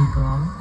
你和